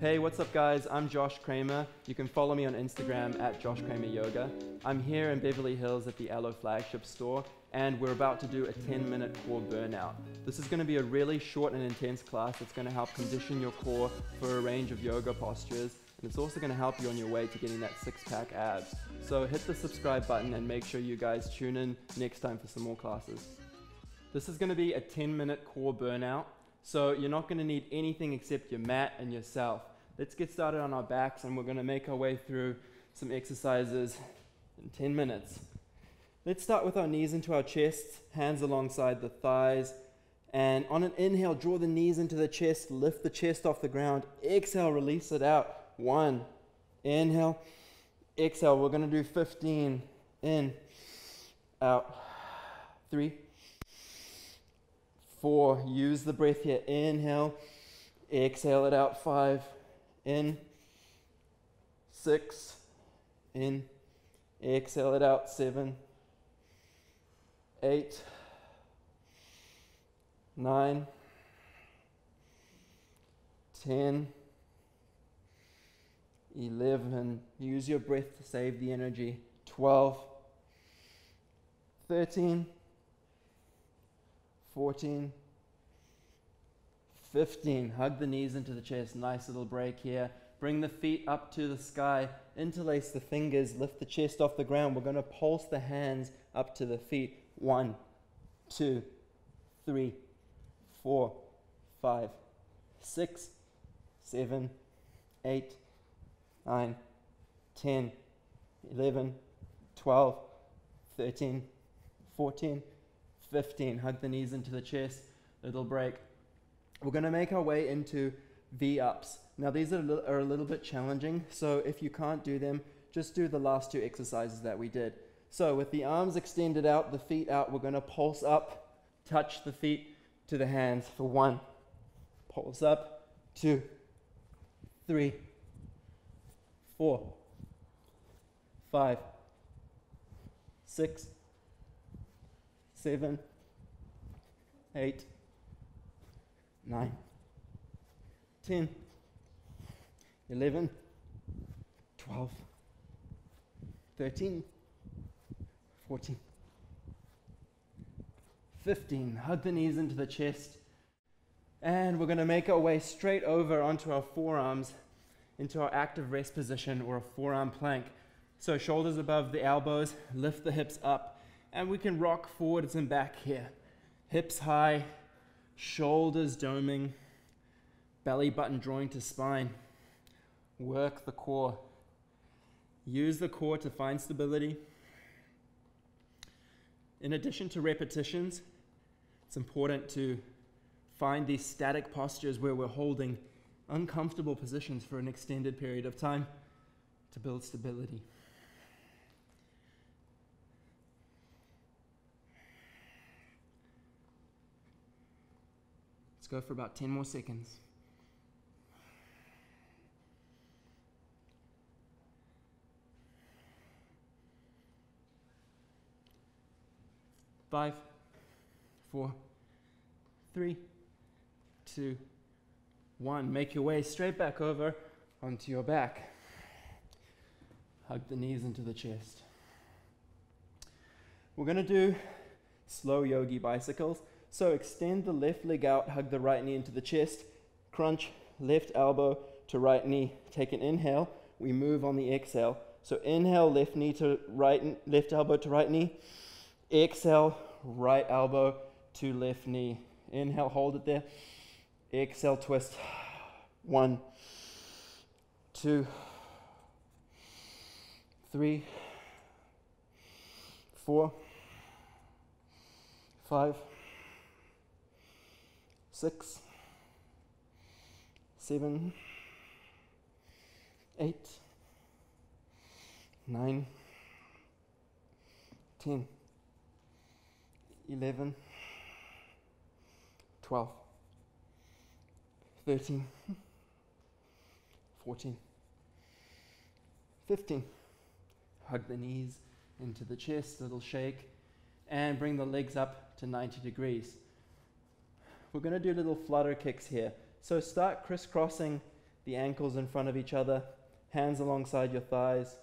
Hey, what's up guys? I'm Josh Kramer. You can follow me on Instagram at Josh Kramer Yoga. I'm here in Beverly Hills at the Alo flagship store and we're about to do a 10 minute core burnout. This is going to be a really short and intense class that's going to help condition your core for a range of yoga postures and it's also going to help you on your way to getting that six pack abs. So hit the subscribe button and make sure you guys tune in next time for some more classes. This is going to be a 10 minute core burnout. So you're not going to need anything except your mat and yourself. Let's get started on our backs and we're going to make our way through some exercises in 10 minutes. Let's start with our knees into our chests, hands alongside the thighs. And on an inhale, draw the knees into the chest, lift the chest off the ground. Exhale, release it out. One, inhale, exhale. We're going to do 15. In, out. Three, four. Use the breath here. Inhale, exhale it out. Five, in, six, in, exhale it out. Seven, eight, nine, ten, eleven. Use your breath to save the energy. 12. 13. 14. 15. Hug the knees into the chest. Nice little break here. Bring the feet up to the sky. Interlace the fingers. Lift the chest off the ground. We're going to pulse the hands up to the feet. One, two, three, four, five, six, seven, eight, nine, ten, eleven, twelve, thirteen, fourteen, fifteen. Hug the knees into the chest. Little break. We're going to make our way into V ups. Now, these are, are a little bit challenging, so if you can't do them, just do the last two exercises that we did. So with the arms extended out, the feet out, we're going to pulse up, touch the feet to the hands for one. Pulse up, two, three, four, five, six, seven, eight, nine, ten, eleven, twelve, thirteen. 14. 15. Hug the knees into the chest. And we're going to make our way straight over onto our forearms into our active rest position or a forearm plank. So shoulders above the elbows, lift the hips up, and we can rock forwards and back here. Hips high, shoulders doming, belly button drawing to spine. Work the core. Use the core to find stability in addition to repetitions, it's important to find these static postures where we're holding uncomfortable positions for an extended period of time to build stability. Let's go for about 10 more seconds. Five, four, three, two, one. Make your way straight back over onto your back. Hug the knees into the chest. We're going to do slow yogi bicycles. So extend the left leg out, hug the right knee into the chest, crunch left elbow to right knee. Take an inhale. We move on the exhale. So inhale, left knee to right, left elbow to right knee. Exhale, right elbow to left knee. Inhale, hold it there. Exhale, twist. One, two, three, four, five, six, seven, eight, nine, ten. 11, 12, 13, 14, 15. Hug the knees into the chest, little shake. and bring the legs up to 90 degrees. We're going to do little flutter kicks here. So start crisscrossing the ankles in front of each other, hands alongside your thighs,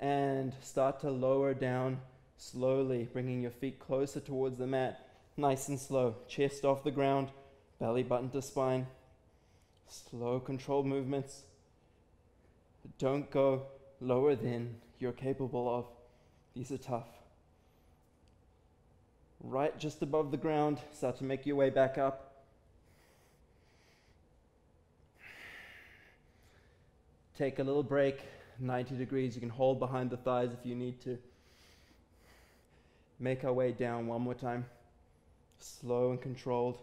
and start to lower down slowly, bringing your feet closer towards the mat, nice and slow. Chest off the ground, belly button to spine. Slow, controlled movements. Don't go lower than you're capable of. These are tough. Right just above the ground, start to make your way back up. Take a little break, 90 degrees. You can hold behind the thighs if you need to. Make our way down one more time. Slow and controlled.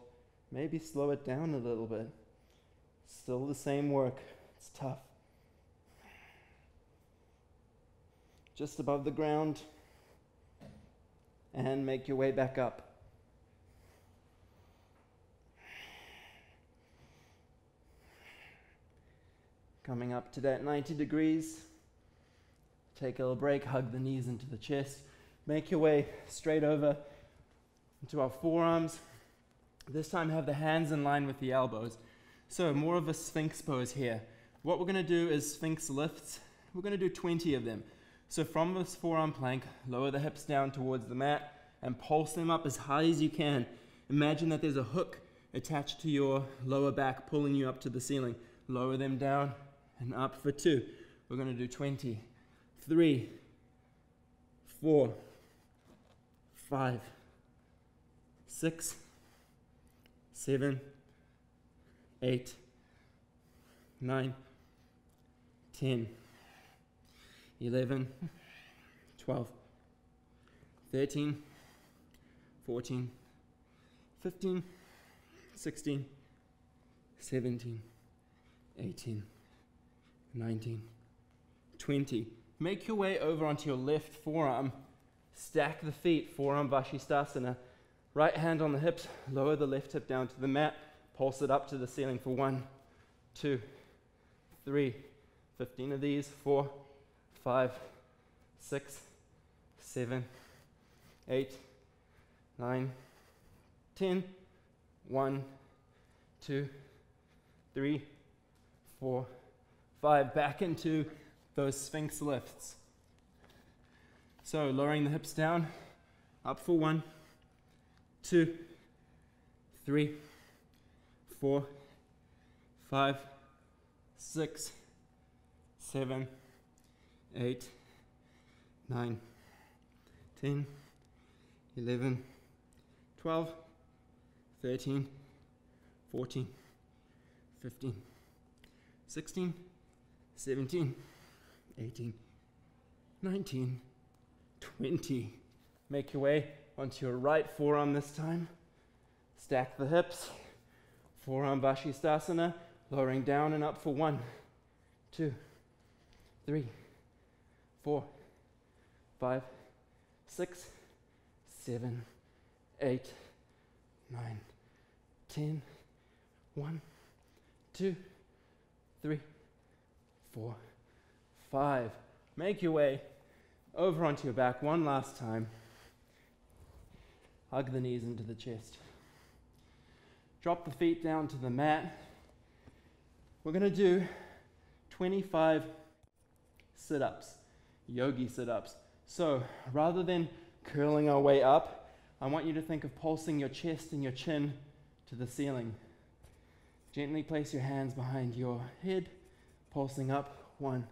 Maybe slow it down a little bit. Still the same work. It's tough. Just above the ground. And make your way back up. Coming up to that 90 degrees. Take a little break, hug the knees into the chest. Make your way straight over into our forearms. This time, have the hands in line with the elbows. So, more of a sphinx pose here. What we're going to do is sphinx lifts. We're going to do 20 of them. So, from this forearm plank, lower the hips down towards the mat and pulse them up as high as you can. Imagine that there's a hook attached to your lower back, pulling you up to the ceiling. Lower them down and up for two. We're going to do 20. Three, four, five, six, seven, eight, nine, ten, eleven, twelve, thirteen, fourteen, fifteen, sixteen, seventeen, eighteen. 19, 20. Make your way over onto your left forearm. Stack the feet, forearm Vashisthasana. Right hand on the hips, lower the left hip down to the mat. Pulse it up to the ceiling for one, two, three, 15 of these, four, five, six, seven, eight, nine, ten. One, two, three, four, five, back into those sphinx lifts. So lowering the hips down, up for one, two, three, four, five, six, seven, eight, nine, ten, eleven, twelve, thirteen, fourteen, fifteen, sixteen. 17, 18, 19, 20. Make your way onto your right forearm this time. Stack the hips. Forearm Vashisthasana. Lowering down and up for one, two, three, four, five, six, seven, eight, nine, ten. One, two, three four, five. Make your way over onto your back one last time. Hug the knees into the chest. Drop the feet down to the mat. We're going to do 25 sit ups, yogi sit ups. So rather than curling our way up, I want you to think of pulsing your chest and your chin to the ceiling. Gently place your hands behind your head pulsing up. One.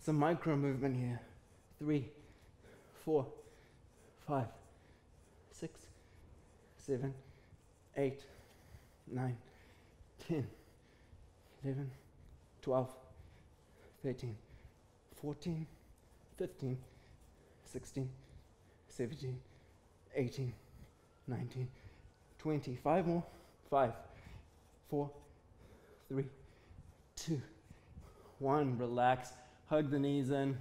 It's a micro movement here. Three, four, five, six, seven, eight, nine, ten, eleven, twelve, thirteen, fourteen, fifteen, sixteen, seventeen, eighteen, nineteen, twenty. Five more. Five, four, three, two. One, relax, hug the knees in.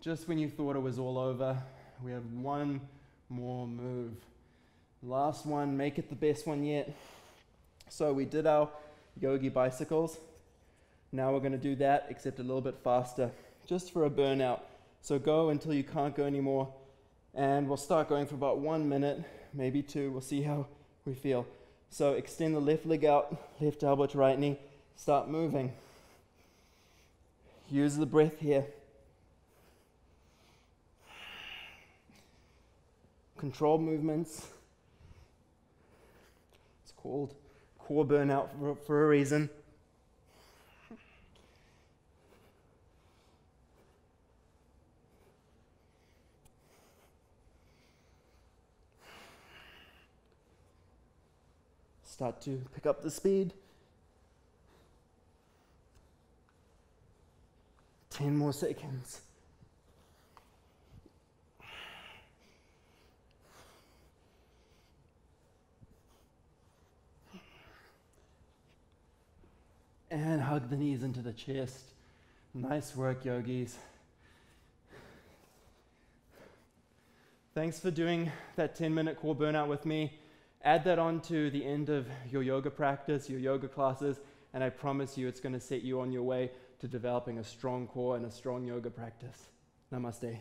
Just when you thought it was all over, we have one more move. Last one, make it the best one yet. So we did our yogi bicycles. Now we're going to do that, except a little bit faster, just for a burnout. So go until you can't go anymore. And we'll start going for about one minute, maybe two. We'll see how we feel. So extend the left leg out, left elbow to right knee. Start moving. Use the breath here. Control movements. Called core burnout for, for a reason. Start to pick up the speed. 10 more seconds. And hug the knees into the chest. Nice work, yogis. Thanks for doing that 10 minute core burnout with me. Add that on to the end of your yoga practice, your yoga classes, and I promise you it's going to set you on your way to developing a strong core and a strong yoga practice. Namaste.